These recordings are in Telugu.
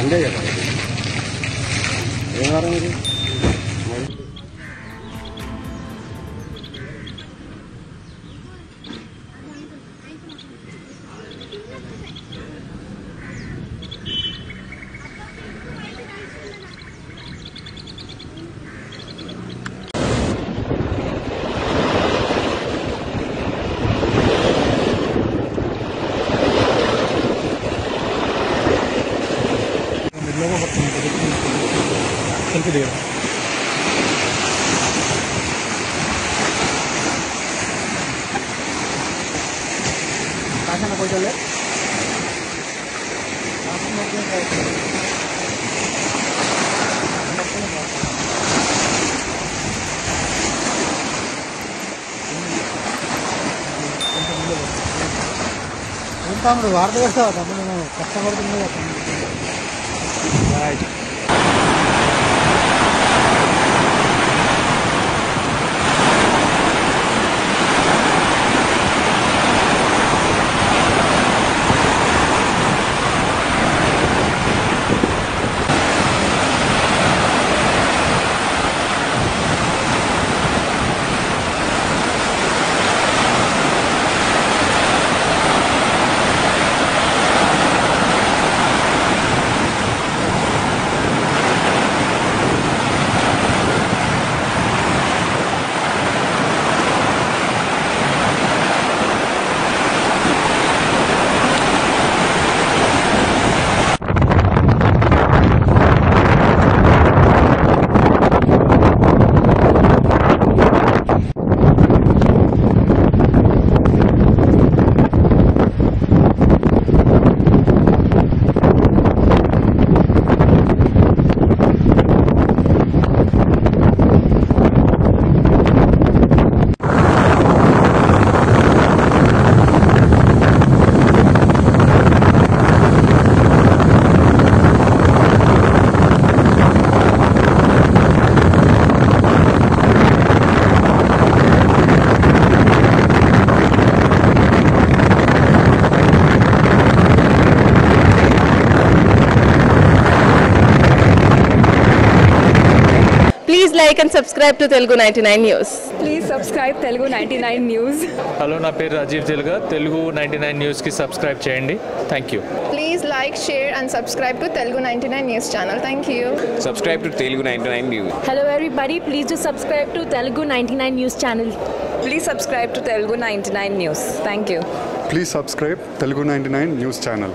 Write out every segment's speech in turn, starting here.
굉장히 약하거든요. 왜 말하는 거지? దిగడం కాసిన కొంచెం తమ్ముడు వార్త వేస్తావా తమ్ముడు నేను కష్టపడుతుంది కదా తమ్ముడు Nice. Like and subscribe to Telugu ninety nine news please subscribe Telugu ninety nine news hello నా పేరు రాజీవ్ జల్గా తెలుగు నైన్టీ నైన్ న్యూస్కి సబ్స్క్రైబ్ చేయండి thank you please like share and subscribe to Telugu ninety nine news channel thank you subscribe to Telugu ninety nine news hello every everybody please do subscribe to Telugu ninety nine news channel please subscribe to Telugu ninety nine news thank you please subscribe Telugu ninety nine news channel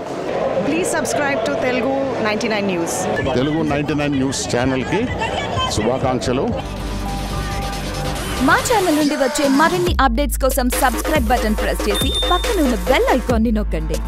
please subscribe to Telugu ninety nine news Telugu ninety nine news ఛానల్కి శుభాకాంక్షలు. మా ఛానల్ నుండి వచ్చే మరిన్ని అప్డేట్స్ కోసం సబ్స్క్రైబ్ బటన్ ప్రెస్ చేసి పక్కన ఉన్న బెల్ ఐకాన్ని నొక్కండి.